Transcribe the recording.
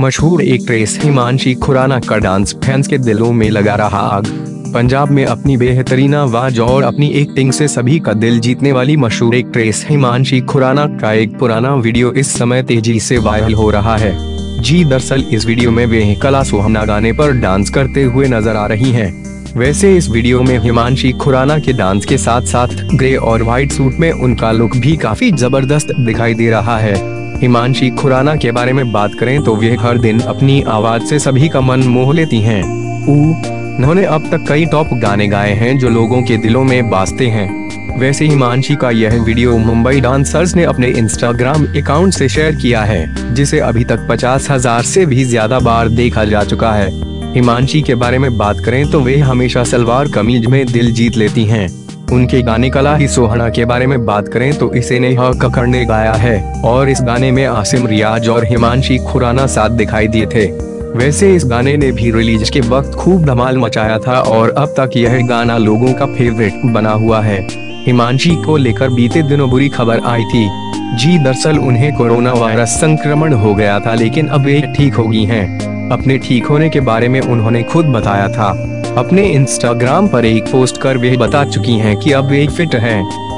मशहूर एक्ट्रेस हिमांशी खुराना का dance fans के दिलों में लगा रहा आग। पंजाब में अपनी बेहतरीन आवाज़ और अपनी एक्टिंग से सभी का दिल जीतने वाली मशहूर एक्ट्रेस हिमांशी खुराना का एक पुराना वीडियो इस समय तेज़ी से वायरल हो रहा है। जी दरअसल इस वीडियो में वे कला सुहाना गाने पर डांस करते हुए नज़र आ रही हैं। वैसे इस वीडियो में हिमांशी खुराना के डांस के साथ साथ ग्रे और व्हाइट सूट में उनका लुक भी काफ़ी ज़बरदस्त दिखाई दे रहा है। हिमांशी खुराना के बारे में बात करें तो वे हर दिन अपनी आवाज़ से सभी का मन मोह लेती हैं। उन्होंने अब तक कई टॉप गाने गाए हैं जो लोगों के दिलों में बाजते हैं वैसे हिमांशी का यह वीडियो मुंबई डांसर्स ने अपने इंस्टाग्राम अकाउंट से शेयर किया है, जिसे अभी तक पचास हज़ार से भी ज़्यादा बार देखा जा चुका है हिमांशी के बारे में बात करें तो वे हमेशा सलवार कमीज में दिल जीत लेती हैं। उनके गाने कला ही सोहना के बारे में बात करें तो इसे नेहा कक्कड़ ने गाया है। और इस गाने में आसिम, रियाज और हिमांशी खुराना साथ दिखाई दिए थे। वैसे इस गाने ने भी रिलीज़ के वक्त खूब धमाल मचाया था और अब तक यह गाना लोगों का फेवरेट बना हुआ है। हिमांशी को लेकर बीते दिनों बुरी खबर आई थी। जी, दरअसल उन्हें कोरोना वायरस संक्रमण हो गया था, लेकिन अब वे ठीक हो गई हैं। अपने ठीक होने के बारे में उन्होंने खुद बताया था। अपने इंस्टाग्राम पर एक पोस्ट कर वे बता चुकी हैं कि अब वे फिट हैं।